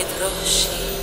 it rushing.